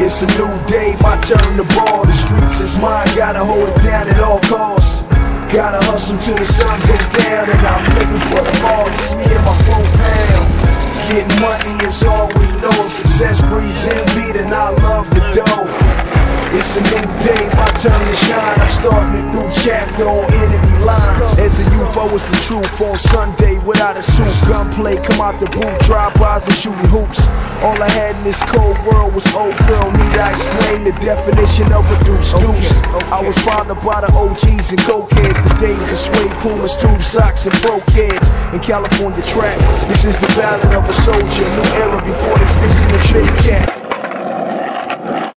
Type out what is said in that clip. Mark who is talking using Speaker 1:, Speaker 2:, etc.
Speaker 1: It's a new day, my turn to ball. The streets is mine, gotta hold it down at all costs. Gotta hustle till the sun go down, and I'm living for the ball. It's me and my four pound. Getting money is all we know. Success breeds envy, and I love the dough. It's a new day, my turn to shine. I'm starting a new chapter on enemy lines. As a youth, I was the truth on Sunday without a suit. Gunplay, come out the boot, drive-bys and shooting hoops. All I had in this cold world was old girl. Explain the definition of a deuce deuce? I was fathered by the OGs and cokeheads. The days of suede pumas, tube socks, and broke heads. In California trap, this is the ballad of a soldier. New era before the extinction of fake cat.